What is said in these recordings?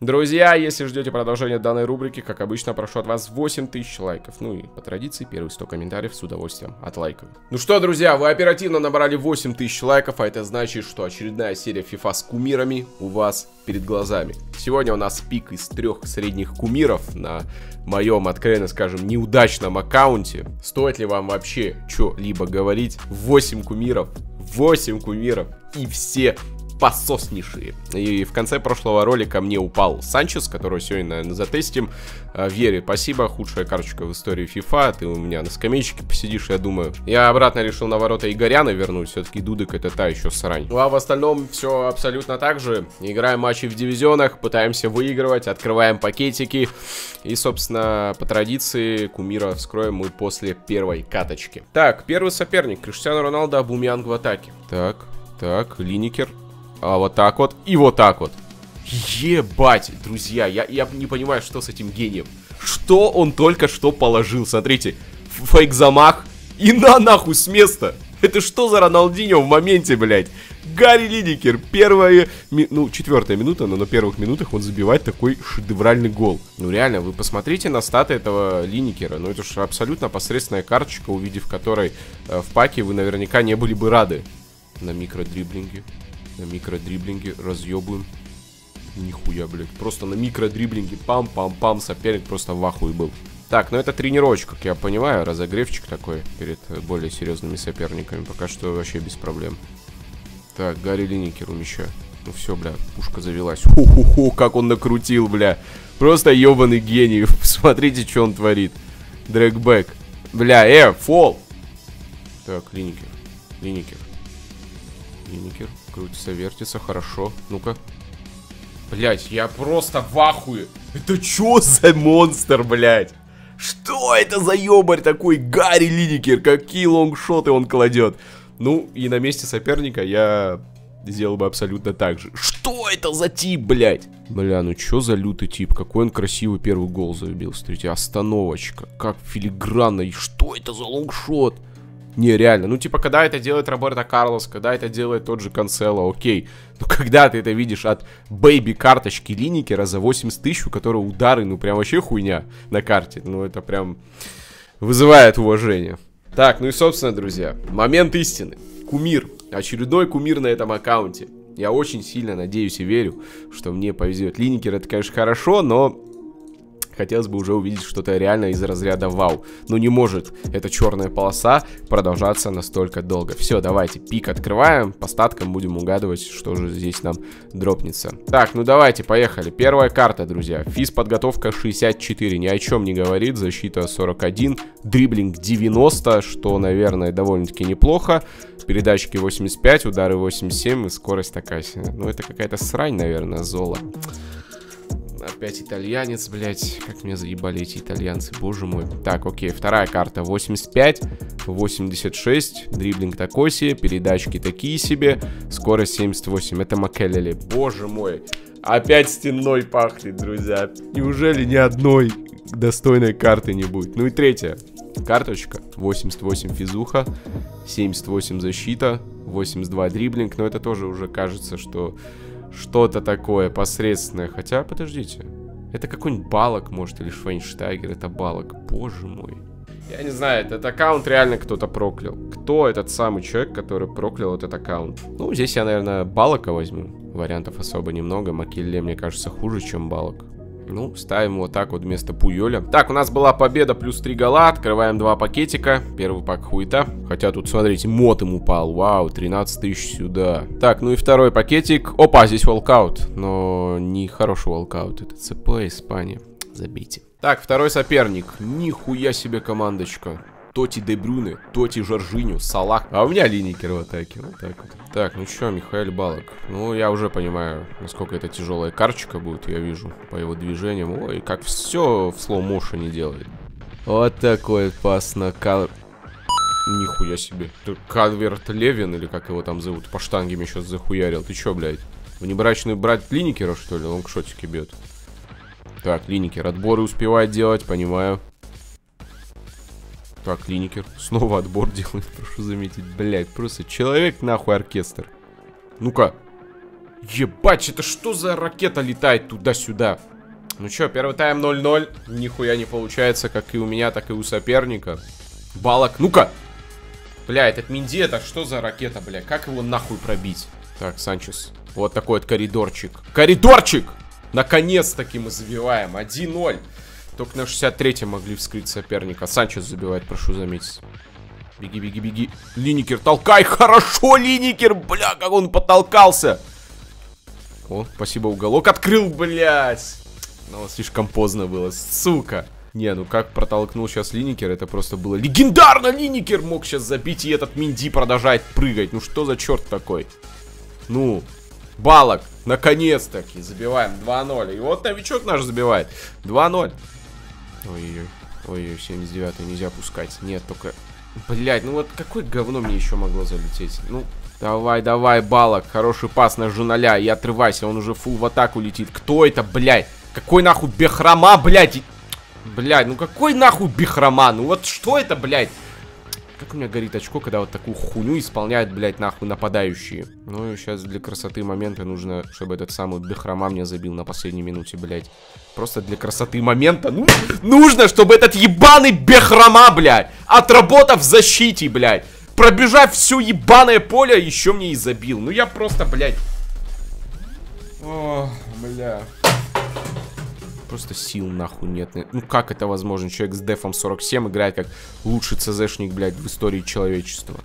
Друзья, если ждете продолжения данной рубрики, как обычно, прошу от вас 8000 лайков. Ну и по традиции, первые 100 комментариев с удовольствием от лайков. Ну что, друзья, вы оперативно набрали 8000 лайков, а это значит, что очередная серия FIFA с кумирами у вас перед глазами. Сегодня у нас пик из трех средних кумиров на моем, откровенно скажем, неудачном аккаунте. Стоит ли вам вообще что-либо говорить? 8 кумиров, 8 кумиров и все пососнейшие. И в конце прошлого ролика мне упал Санчес, которого сегодня, наверное, затестим. А, Вере, спасибо, худшая карточка в истории FIFA, ты у меня на скамеечке посидишь, я думаю. Я обратно решил на ворота Игоряна вернуть, все-таки Дудок это та еще срань. Ну а в остальном все абсолютно так же. Играем матчи в дивизионах, пытаемся выигрывать, открываем пакетики. И, собственно, по традиции кумира вскроем мы после первой каточки. Так, первый соперник, Криштиану Роналдо, Бумянг в атаке. Так, так, Линикер, а вот так вот. И вот так вот. Ебать, друзья, я, я не понимаю, что с этим гением. Что он только что положил? Смотрите, фейк-замах и на нахуй с места. Это что за Роналдинho в моменте, блядь? Гарри Линикер, первая, ми... ну, четвертая минута, но на первых минутах он забивает такой шедевральный гол. Ну, реально, вы посмотрите на статы этого Линикера. Ну, это же абсолютно посредственная карточка, увидев которой э, в паке, вы наверняка не были бы рады на микродриблинге. На микродриблинге разъебываем. Нихуя, блядь. Просто на микродриблинге пам-пам-пам. Соперник просто в ахуе был. Так, ну это тренировочка, как я понимаю. Разогревчик такой перед более серьезными соперниками. Пока что вообще без проблем. Так, Гарри Линникер умещаю. Ну все, бля, пушка завелась. Ху-ху-ху, как он накрутил, бля. Просто ебаный гений. Смотрите, что он творит. Дрэгбэк. Бля, э, фол. Так, Линникер. Линникер. Линникер. Крутится, вертится, хорошо. Ну-ка. Блять, я просто в ахуе. Это чё за монстр, блять? Что это за ёбарь такой Гарри Линникер? Какие лонгшоты он кладет? Ну, и на месте соперника я сделал бы абсолютно так же. Что это за тип, блядь? Бля, ну чё за лютый тип? Какой он красивый первый гол забил. Смотрите, остановочка. Как филигранно. И что это за лонгшот? Не, реально. Ну, типа, когда это делает Роберто Карлос, когда это делает тот же Канцело, окей. Но когда ты это видишь от бэйби-карточки Линикера за 80 тысяч, у которого удары, ну, прям вообще хуйня на карте. Ну, это прям вызывает уважение. Так, ну и, собственно, друзья, момент истины. Кумир. Очередной кумир на этом аккаунте. Я очень сильно надеюсь и верю, что мне повезет. Линикер это, конечно, хорошо, но хотелось бы уже увидеть что-то реально из разряда вау. Ну не может эта черная полоса продолжаться настолько долго. Все, давайте, пик открываем, по статкам будем угадывать, что же здесь нам дропнется. Так, ну давайте, поехали. Первая карта, друзья. Физ подготовка 64, ни о чем не говорит, защита 41, дриблинг 90, что, наверное, довольно-таки неплохо. Передачки 85, удары 87 и скорость такая. Ну это какая-то срань, наверное, зола. Опять итальянец, блядь. Как меня заебали эти итальянцы, боже мой. Так, окей, вторая карта. 85, 86. Дриблинг такой себе, передачки такие себе. Скорость 78. Это Маккеллели. Боже мой. Опять стеной пахнет, друзья. Неужели ни одной достойной карты не будет? Ну и третья карточка. 88 физуха, 78 защита, 82 дриблинг. Но это тоже уже кажется, что что-то такое посредственное. Хотя, подождите. Это какой-нибудь Балок, может, или Швейнштайгер. Это Балок. Боже мой. Я не знаю, этот аккаунт реально кто-то проклял. Кто этот самый человек, который проклял этот аккаунт? Ну, здесь я, наверное, Балока возьму. Вариантов особо немного. Макилле, мне кажется, хуже, чем Балок. Ну, ставим вот так вот вместо Пуйоля. Так, у нас была победа плюс 3 гола. Открываем два пакетика. Первый пак хуета. Хотя тут, смотрите, мод им упал. Вау, 13 тысяч сюда. Так, ну и второй пакетик. Опа, здесь волкаут. Но не хороший волкаут. Это ЦП Испания. Забейте. Так, второй соперник. Нихуя себе командочка. Тоти Де Брюне, Тоти Жоржиню, Салах. А у меня Линникер в атаке. Вот так вот. Так, ну что, Михаил Балок. Ну, я уже понимаю, насколько это тяжелая карточка будет, я вижу по его движениям. Ой, как все в слоу-моушене делает. Вот такой пас на кал... Нихуя себе. Ты Калверт Левин, или как его там зовут, по штанге меня сейчас захуярил. Ты чё, блядь? Внебрачный брат Линникера, что ли? Лонгшотики бьет. Так, Линникер отборы успевает делать, понимаю. Так, клиникер. Снова отбор делает, прошу заметить. Блять, просто человек нахуй оркестр. Ну-ка. Ебать, это что за ракета летает туда-сюда? Ну чё, первый тайм 0-0. Нихуя не получается, как и у меня, так и у соперника. Балок, ну-ка! Бля, этот Минди, это что за ракета, бля? Как его нахуй пробить? Так, Санчес. Вот такой вот коридорчик. Коридорчик! Наконец-таки мы забиваем. 1-0. Только на 63-м могли вскрыть соперника. Санчес забивает, прошу заметить. Беги, беги, беги. Линикер, толкай. Хорошо, Линикер. Бля, как он потолкался. О, спасибо, уголок открыл, блядь. Но слишком поздно было, сука. Не, ну как протолкнул сейчас Линикер, это просто было легендарно. Линикер мог сейчас забить, и этот Минди продолжает прыгать. Ну что за черт такой? Ну, балок, наконец-таки, забиваем 2-0. И вот новичок наш забивает. 2-0. Ой-ой-ой, ой-ой, 79 нельзя пускать. Нет, только... Блять, ну вот какое говно мне еще могло залететь? Ну, давай, давай, балок, хороший пас на жуналя, и отрывайся, он уже фул в атаку летит. Кто это, блядь? Какой нахуй бехрома, блядь? Блядь, ну какой нахуй бихрома? Ну вот что это, блядь? Как у меня горит очко, когда вот такую хуйню исполняют, блядь, нахуй нападающие. Ну и сейчас для красоты момента нужно, чтобы этот самый бихрома мне забил на последней минуте, блядь. Просто для красоты момента ну, нужно, чтобы этот ебаный бехрома, блядь, отработав в защите, блядь, пробежав все ебаное поле, еще мне и забил. Ну я просто, блядь... О, бля просто сил нахуй нет. Ну как это возможно? Человек с дефом 47 играет как лучший ЦЗшник, блядь, в истории человечества.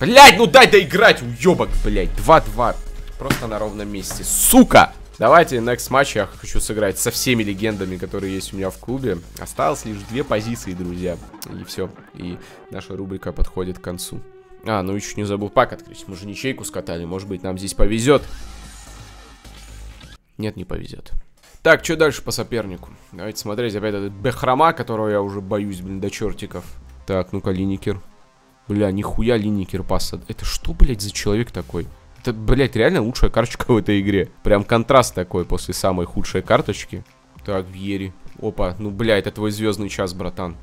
Блядь, ну дай доиграть, уебок, блядь. 2-2. Просто на ровном месте. Сука! Давайте, next матч я хочу сыграть со всеми легендами, которые есть у меня в клубе. Осталось лишь две позиции, друзья. И все. И наша рубрика подходит к концу. А, ну еще не забыл пак открыть. Мы же ничейку скатали. Может быть, нам здесь повезет. Нет, не повезет. Так, что дальше по сопернику? Давайте смотреть опять этот Бехрома, которого я уже боюсь, блин, до чертиков. Так, ну-ка, Линикер. Бля, нихуя Линикер паса. Это что, блядь, за человек такой? Это, блядь, реально лучшая карточка в этой игре. Прям контраст такой после самой худшей карточки. Так, Вьери. Опа, ну, бля, это твой звездный час, братан.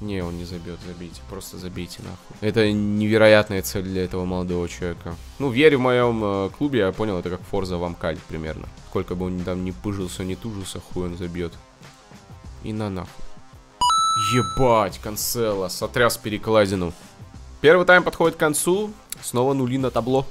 Не, он не забьет, забейте. Просто забейте нахуй. Это невероятная цель для этого молодого человека. Ну, верю в моем э, клубе, я понял, это как Форза Вамкаль примерно. Сколько бы он там не пыжился, не тужился, хуй он забьет. И на нахуй. Ебать, Канцела, сотряс перекладину. Первый тайм подходит к концу. Снова нули на табло.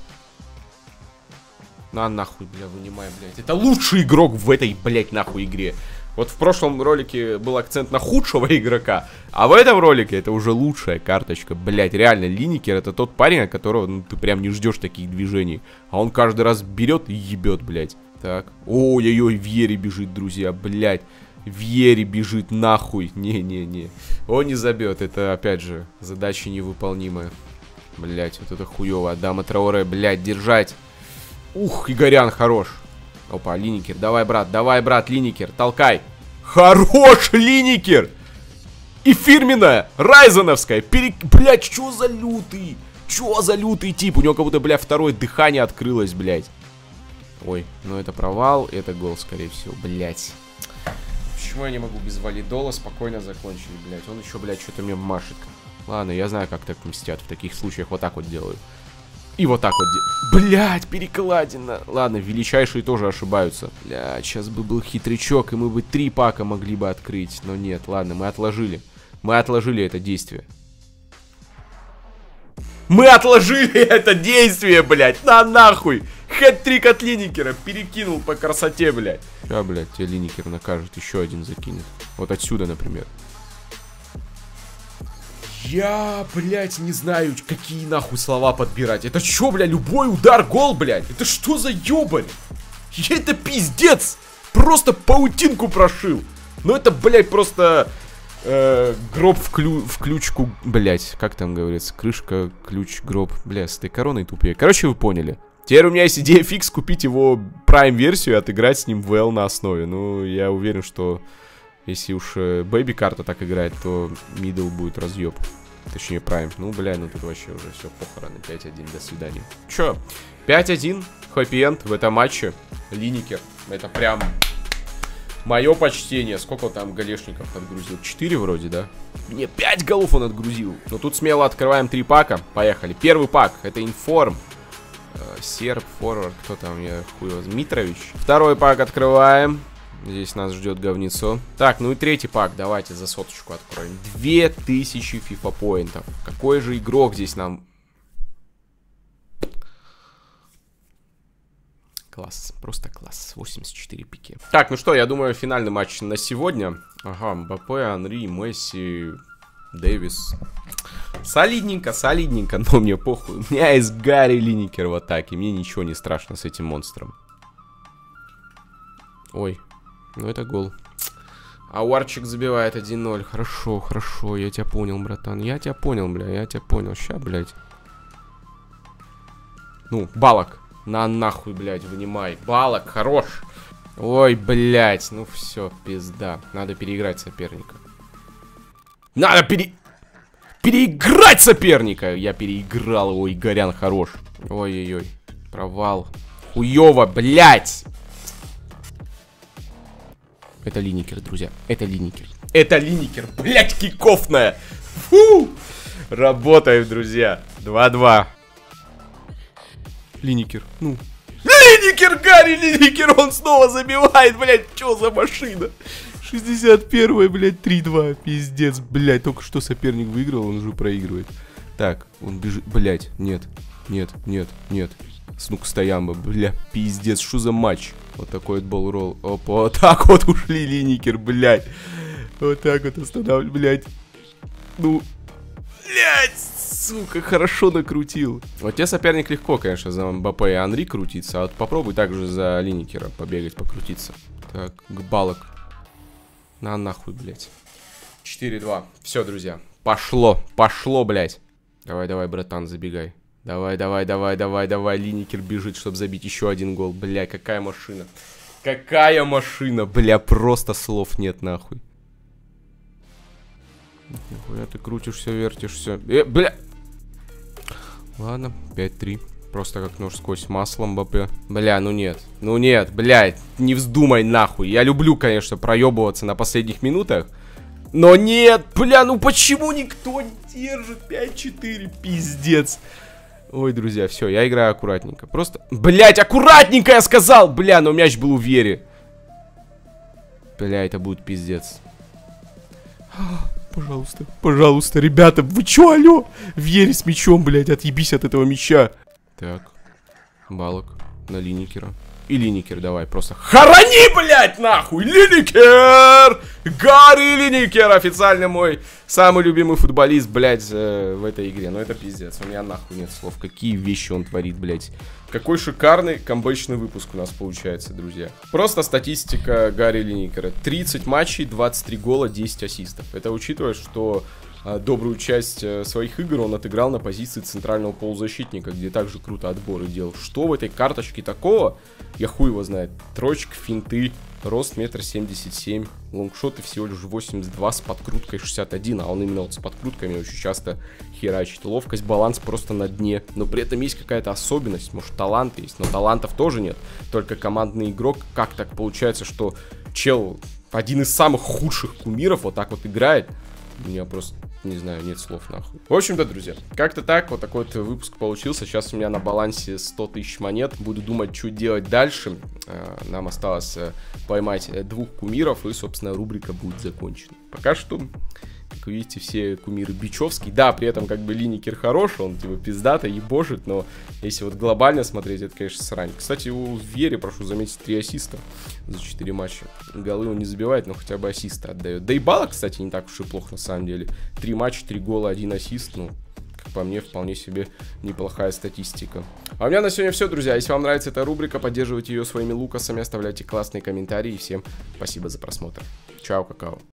На нахуй, бля, вынимай, блядь. Это лучший игрок в этой, блядь, нахуй игре. Вот в прошлом ролике был акцент на худшего игрока, а в этом ролике это уже лучшая карточка. Блять, реально, Линикер это тот парень, от которого ну, ты прям не ждешь таких движений. А он каждый раз берет и ебет, блять. Так. Ой-ой-ой, Вьери бежит, друзья, блять. Вьери бежит нахуй. Не-не-не. Он не забьет. Это, опять же, задача невыполнимая. Блять, вот это хуево. Адама Трауре, блять, держать. Ух, Игорян хорош. Опа, Линикер, давай, брат, давай, брат, Линикер, толкай. Хорош, Линикер! И фирменная, Райзеновская, перек... Блядь, что за лютый? Чё за лютый тип? У него как будто, бля, второе дыхание открылось, блядь. Ой, ну это провал, это гол, скорее всего, блядь. Почему я не могу без валидола спокойно закончить, блядь? Он еще, блядь, что-то мне машет. Ладно, я знаю, как так мстят в таких случаях. Вот так вот делают. И вот так вот. Блять, перекладина. Ладно, величайшие тоже ошибаются. Блять, сейчас бы был хитрячок, и мы бы три пака могли бы открыть. Но нет, ладно, мы отложили. Мы отложили это действие. Мы отложили это действие, блядь. На нахуй. Хэт-трик от Линикера. Перекинул по красоте, блядь. Сейчас, блядь, тебе Линикер накажет. Еще один закинет. Вот отсюда, например. Я, блядь, не знаю, какие нахуй слова подбирать. Это что, блядь, любой удар гол, блядь? Это что за ёбарь? Это пиздец! Просто паутинку прошил. Ну это, блядь, просто э, гроб в, клю в ключку, блядь, как там говорится, крышка, ключ, гроб, блядь, с этой короной тупее. Короче, вы поняли. Теперь у меня есть идея фикс купить его Prime-версию и отыграть с ним в L на основе. Ну, я уверен, что если уж baby карта так играет, то middle будет разъеб. Точнее, Prime. Ну, бля, ну тут вообще уже все похороны. 5-1, до свидания. Чё? 5-1, хэппи-энд в этом матче. Линикер. Это прям мое почтение. Сколько там голешников отгрузил? 4 вроде, да? Не, 5 голов он отгрузил. Но тут смело открываем 3 пака. Поехали. Первый пак. Это inform. Э, серб, форвард, кто там, я хуй его, Митрович. Второй пак открываем. Здесь нас ждет говнецо. Так, ну и третий пак, давайте за соточку откроем. 2000 FIFA поинтов. Какой же игрок здесь нам... Класс, просто класс. 84 пики. Так, ну что, я думаю, финальный матч на сегодня. Ага, МБП, Анри, Месси, Дэвис. Солидненько, солидненько, но мне похуй. У меня есть Гарри Линникер в атаке. Мне ничего не страшно с этим монстром. Ой, ну это гол. А Уарчик забивает 1-0. Хорошо, хорошо, я тебя понял, братан. Я тебя понял, бля, я тебя понял. Ща, блядь. Ну, балок. На нахуй, блядь, вынимай. Балок, хорош. Ой, блядь, ну все, пизда. Надо переиграть соперника. Надо пере... Переиграть соперника! Я переиграл его, Игорян хорош. Ой-ой-ой. Провал. Хуёво, блядь! Это линикер, друзья. Это линикер. Это линикер, блядь, кикофная. Фу! Работаем, друзья. 2-2. Линикер, ну. Линикер, Гарри Линикер, он снова забивает, блядь, что за машина? 61 блядь, 3-2. Пиздец, блядь. Только что соперник выиграл, он уже проигрывает. Так, он бежит. Блядь, нет, нет, нет, нет. Снук стоямба, бля, пиздец, что за матч? Вот такой вот болролл. Опа, вот так вот ушли линикер, блядь. Вот так вот останавливай, блядь. Ну, блядь, сука, хорошо накрутил. Вот тебе соперник легко, конечно, за МБП и Анри крутиться, а вот попробуй также за линикера побегать, покрутиться. Так, к балок. На нахуй, блядь. 4-2. Все, друзья. Пошло. Пошло, блядь. Давай, давай, братан, забегай. Давай, давай, давай, давай, давай. Линикер бежит, чтобы забить еще один гол. Бля, какая машина. Какая машина, бля, просто слов нет, нахуй. Нихуя ты крутишься, вертишься. Э, бля. Ладно, 5-3. Просто как нож сквозь масло Мбаппе. Бля, ну нет. Ну нет, блядь, не вздумай нахуй. Я люблю, конечно, проебываться на последних минутах. Но нет, бля, ну почему никто не держит 5-4, пиздец. Ой, друзья, все, я играю аккуратненько. Просто, блядь, аккуратненько я сказал, бля, но мяч был у Вери. Бля, это будет пиздец. Пожалуйста, пожалуйста, ребята, вы чё, алё? Вери с мячом, блядь, отъебись от этого мяча. Так. Балок на Линикера. И Линикер давай просто. Хорони, блядь, нахуй! Линикер! Гарри Линикер! Официально мой самый любимый футболист, блядь, в этой игре. Но это пиздец. У меня нахуй нет слов. Какие вещи он творит, блядь. Какой шикарный камбэчный выпуск у нас получается, друзья. Просто статистика Гарри Линикера. 30 матчей, 23 гола, 10 ассистов. Это учитывая, что добрую часть э, своих игр он отыграл на позиции центрального полузащитника, где также круто отборы делал. Что в этой карточке такого? Я хуй его знает. Трочка, финты, рост метр семьдесят семь, лонгшоты всего лишь 82 с подкруткой 61, а он именно вот с подкрутками очень часто херачит. Ловкость, баланс просто на дне, но при этом есть какая-то особенность, может талант есть, но талантов тоже нет, только командный игрок. Как так получается, что чел один из самых худших кумиров вот так вот играет? Меня просто не знаю, нет слов нахуй. В общем-то, друзья, как-то так, вот такой вот выпуск получился. Сейчас у меня на балансе 100 тысяч монет. Буду думать, что делать дальше. Э, нам осталось э, поймать э, двух кумиров, и, собственно, рубрика будет закончена. Пока что как вы видите, все кумиры Бичевский. Да, при этом как бы Линикер хорош, он типа пиздато ебошит, но если вот глобально смотреть, это, конечно, срань. Кстати, у Вере, прошу заметить, три ассиста за 4 матча. Голы он не забивает, но хотя бы ассисты отдает. Да и балла, кстати, не так уж и плохо на самом деле. Три матча, три гола, один ассист, ну, как по мне, вполне себе неплохая статистика. А у меня на сегодня все, друзья. Если вам нравится эта рубрика, поддерживайте ее своими лукасами, оставляйте классные комментарии. И всем спасибо за просмотр. Чао, какао.